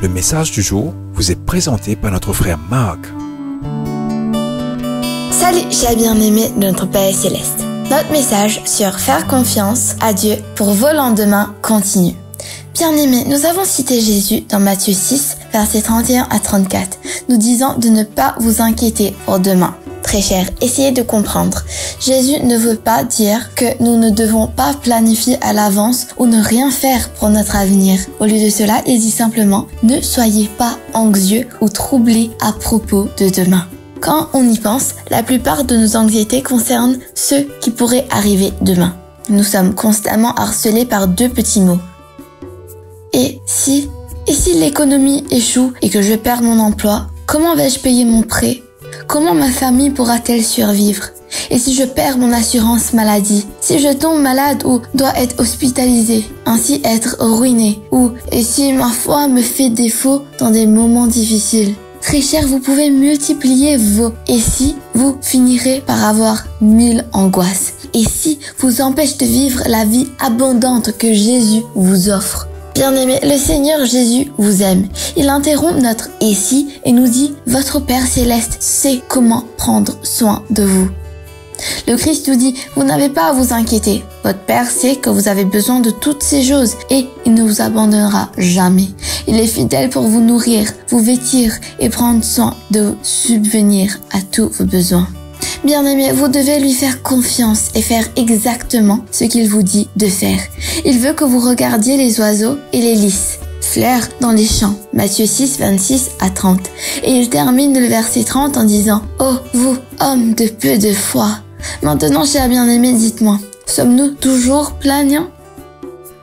Le message du jour vous est présenté par notre frère Marc. Salut, chers bien-aimés de notre Père Céleste. Notre message sur faire confiance à Dieu pour vos lendemains continue. Bien-aimés, nous avons cité Jésus dans Matthieu 6, versets 31 à 34, nous disant de ne pas vous inquiéter pour demain. Très cher, essayez de comprendre. Jésus ne veut pas dire que nous ne devons pas planifier à l'avance ou ne rien faire pour notre avenir. Au lieu de cela, il dit simplement ne soyez pas anxieux ou troublés à propos de demain. Quand on y pense, la plupart de nos anxiétés concernent ce qui pourrait arriver demain. Nous sommes constamment harcelés par deux petits mots. Et si Et si l'économie échoue et que je perds mon emploi, comment vais-je payer mon prêt? Comment ma famille pourra-t-elle survivre? Et si je perds mon assurance maladie? Si je tombe malade ou dois être hospitalisé, ainsi être ruiné Ou et si ma foi me fait défaut dans des moments difficiles? Très cher, vous pouvez multiplier vos et si vous finirez par avoir mille angoisses? Et si vous empêche de vivre la vie abondante que Jésus vous offre? Bien-aimé, le Seigneur Jésus vous aime. Il interrompt notre et et nous dit, votre Père céleste sait comment prendre soin de vous. Le Christ nous dit, vous n'avez pas à vous inquiéter. Votre Père sait que vous avez besoin de toutes ces choses et il ne vous abandonnera jamais. Il est fidèle pour vous nourrir, vous vêtir et prendre soin de subvenir à tous vos besoins. Bien-aimé, vous devez lui faire confiance et faire exactement ce qu'il vous dit de faire. Il veut que vous regardiez les oiseaux et les lys, fleurs dans les champs. Matthieu 6, 26 à 30. Et il termine le verset 30 en disant, Oh, vous, hommes de peu de foi. Maintenant, cher bien-aimé, dites-moi, sommes-nous toujours plaignants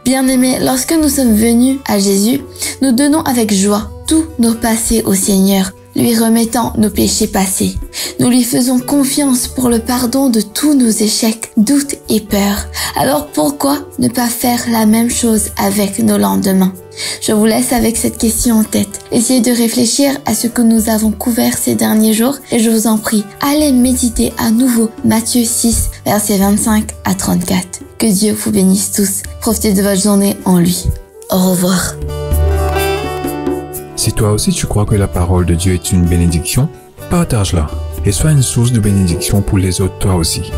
Bien-aimés, lorsque nous sommes venus à Jésus, nous donnons avec joie tous nos passés au Seigneur, lui remettant nos péchés passés. Nous lui faisons confiance pour le pardon de tous nos échecs, doutes et peurs. Alors pourquoi ne pas faire la même chose avec nos lendemains? Je vous laisse avec cette question en tête. Essayez de réfléchir à ce que nous avons couvert ces derniers jours et je vous en prie, allez méditer à nouveau Matthieu 6, versets 25 à 34. Que Dieu vous bénisse tous. Profitez de votre journée en lui. Au revoir. Si toi aussi tu crois que la parole de Dieu est une bénédiction, partage-la et sois une source de bénédiction pour les autres toi aussi.